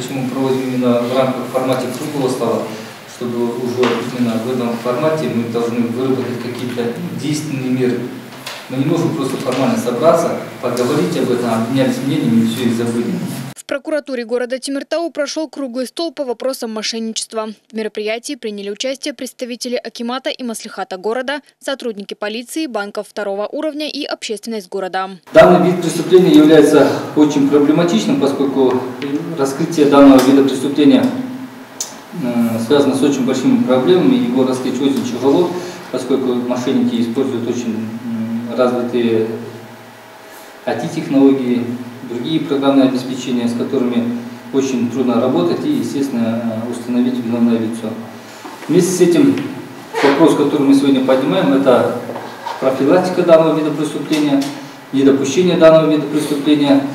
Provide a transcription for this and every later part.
почему проводим именно в рамках формате круглого стола, чтобы уже именно в этом формате мы должны выработать какие-то действенные меры. Мы не можем просто формально собраться, поговорить об этом, обменялись мнениями и все, и забыли. Прокуратуре города Тимиртау прошел круглый стол по вопросам мошенничества. В мероприятии приняли участие представители Акимата и Маслихата города, сотрудники полиции, банков второго уровня и общественность города. Данный вид преступления является очень проблематичным, поскольку раскрытие данного вида преступления э, связано с очень большими проблемами. Его раскрыть очень тяжело, поскольку мошенники используют очень развитые IT-технологии, другие программные обеспечения, с которыми очень трудно работать и, естественно, установить виновное лицо. Вместе с этим вопрос, который мы сегодня поднимаем, это профилактика данного вида преступления, недопущение данного вида преступления –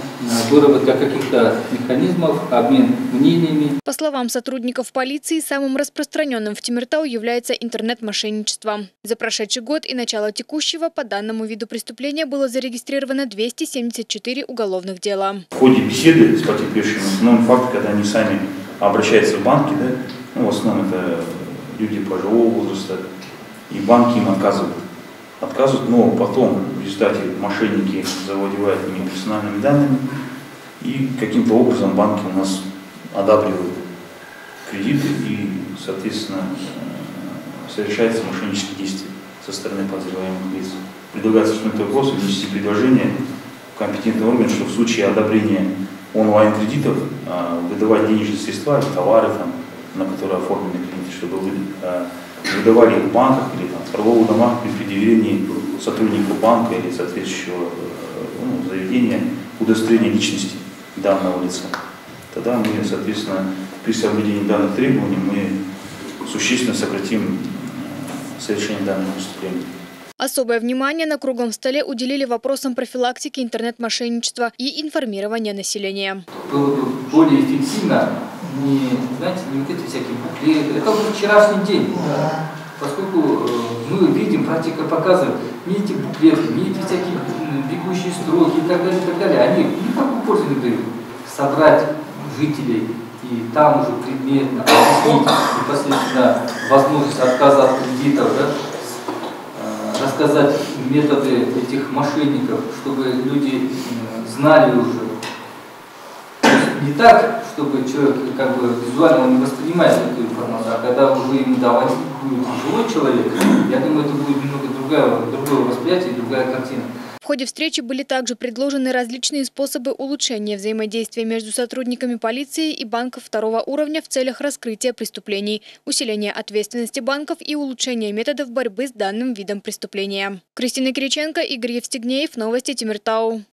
выработка каких-то механизмов, обмен мнениями. По словам сотрудников полиции, самым распространенным в Тимиртау является интернет-мошенничество. За прошедший год и начало текущего по данному виду преступления было зарегистрировано 274 уголовных дела. В ходе беседы с потерпевшими основной факт, когда они сами обращаются в банки, да, ну, в основном это люди пожилого возраста, и банки им отказывают отказывают, но потом в результате мошенники завладевают ими персональными данными, и каким-то образом банки у нас одабривают кредиты, и, соответственно, э, совершается мошеннические действия со стороны подозреваемых лиц. Предлагается рассмотреть вопрос и внести предложение в компетентный орган, что в случае одобрения онлайн-кредитов э, выдавать денежные средства, товары, там, на которые оформлены кредиты, чтобы э, выдавали в банках или там, в торговых домах при предъявлении сотруднику банка или соответствующего э, ну, заведения удостоверения личности данного лица. Тогда мы, соответственно, при соблюдении данных требований мы существенно сократим э, совершение данных преступлений. Особое внимание на круглом столе уделили вопросам профилактики интернет-мошенничества и информирования населения. Было бы более эффективно не, знаете, не вот эти всякие буклеты. Это уже вчерашний день. Да. Поскольку э, мы видим, практика показывает, не эти буклеты, не эти всякие бегущие строки и так далее, и так далее, они никакой пользы не дают. Собрать жителей и там уже предметно объяснить непосредственно возможность отказа от кредитов, да, э, рассказать методы этих мошенников, чтобы люди знали уже. Не так, чтобы человек как бы визуально он не воспринимает эту информацию, а когда уже ему давать будет живой человек, я думаю, это будет немного другое, другое восприятие, другая картина. В ходе встречи были также предложены различные способы улучшения взаимодействия между сотрудниками полиции и банков второго уровня в целях раскрытия преступлений, усиления ответственности банков и улучшения методов борьбы с данным видом преступления. Кристина Кириченко, Игорь Евстигнеев, Новости Тимиртау.